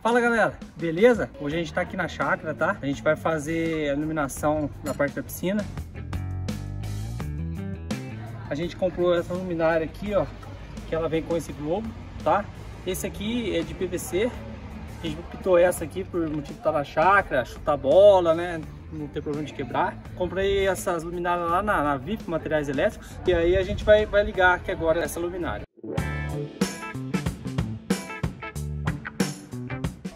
Fala galera, beleza? Hoje a gente tá aqui na chácara, tá? A gente vai fazer a iluminação da parte da piscina. A gente comprou essa luminária aqui, ó, que ela vem com esse globo, tá? Esse aqui é de PVC. A gente pintou essa aqui por motivo de estar na chácara, chutar bola, né? Não ter problema de quebrar. Comprei essas luminárias lá na, na VIP Materiais Elétricos. E aí a gente vai, vai ligar aqui agora essa luminária.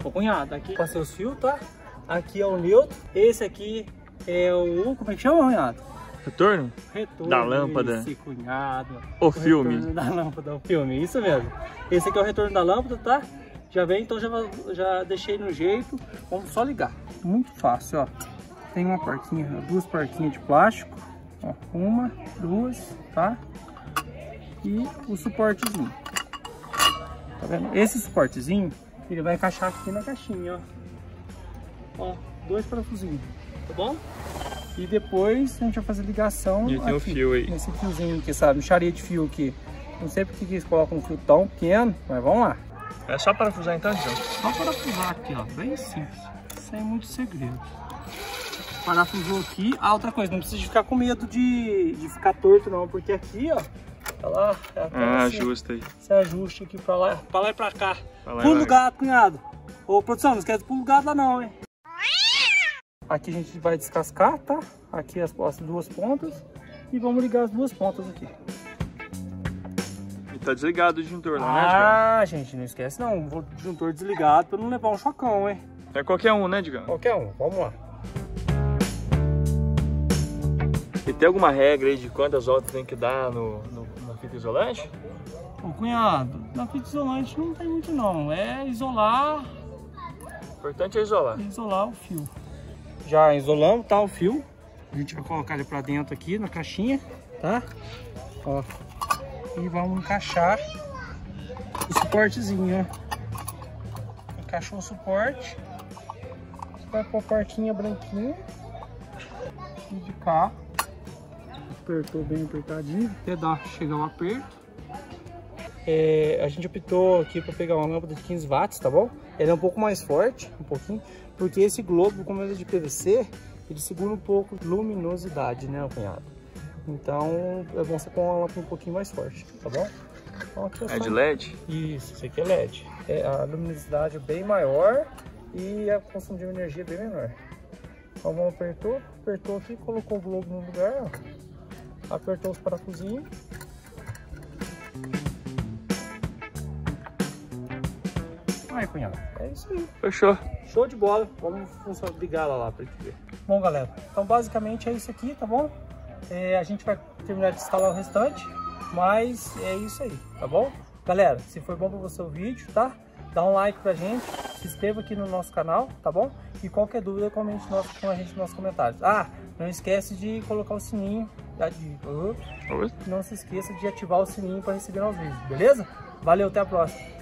Ô cunhado, aqui passei os fios, tá? Aqui é o neutro. Esse aqui é o... como é que chama, cunhado? Retorno? Retorno. Da lâmpada. Esse cunhado. O filme. retorno da lâmpada, o filme, isso mesmo. Esse aqui é o retorno da lâmpada, tá? Já vem, então já, já deixei no jeito. Vamos só ligar. Muito fácil, ó. Tem uma porquinha, duas porquinhas de plástico. Ó, uma, duas, tá? E o suportezinho. Tá vendo? Esse suportezinho, ele vai encaixar aqui na caixinha, ó. Ó, dois parafusinhos, tá bom? E depois a gente vai fazer ligação E tem o aqui, fio aí. Nesse fiozinho aqui, sabe? Micharia de fio aqui. Não sei porque que eles colocam um fio tão pequeno, mas vamos lá. É só parafusar então, João? Só parafusar aqui, ó. Bem simples. Sem muito segredo. Parafusou aqui. Ah, outra coisa, não precisa ficar com medo de, de ficar torto não, porque aqui, ó. Ela, ela tem Ah, ajusta aí. esse ajuste aqui pra lá, pra lá e pra cá. Pra lá e Pulo lá. o gato, cunhado. Ô, produção, não esquece de pulo o gato lá não, hein? Aqui a gente vai descascar, tá? Aqui as, as duas pontas. E vamos ligar as duas pontas aqui. E tá desligado o disjuntor lá, né, Digão? Ah, gente, não esquece não. Vou disjuntor desligado pra não levar um chocão, hein? É qualquer um, né, Digão? Qualquer um, vamos lá. E tem alguma regra aí de quantas voltas tem que dar no, fita isolante? Ô, cunhado, na fita isolante não tem muito não. É isolar, O importante é isolar. isolar o fio. Já isolamos, tá, o fio. A gente vai colocar ele pra dentro aqui na caixinha, tá? Ó. E vamos encaixar o suportezinho, ó. Encaixou o suporte. Vai pôr a portinha branquinha. E de cá. Apertou bem apertadinho, até dar, chegar o aperto. É, a gente optou aqui para pegar uma lâmpada de 15 watts, tá bom? Ela é um pouco mais forte, um pouquinho, porque esse globo, como ele é de PVC, ele segura um pouco de luminosidade, né, cunhado? Então, é bom você pôr uma lâmpada um pouquinho mais forte, tá bom? Então, aqui É só- de LED? Isso, isso aqui é LED. É, a luminosidade é bem maior e a consumo de energia é bem menor. Então, a mão apertou, apertou aqui, colocou o globo no lugar, ó. Apertou os parafusinhos. Aí, cunhado, é isso aí. Fechou. Show de bola. Vamos funcionar, ligar ela lá pra gente ver. Bom, galera, então basicamente é isso aqui, tá bom? É, a gente vai terminar de instalar o restante, mas é isso aí, tá bom? Galera, se foi bom pra você o vídeo, tá? Dá um like pra gente, se inscreva aqui no nosso canal, tá bom? E qualquer dúvida, comente nosso, com a gente nos comentários. Ah, não esquece de colocar o sininho, tá? de, não se esqueça de ativar o sininho para receber nossos vídeos, beleza? Valeu, até a próxima!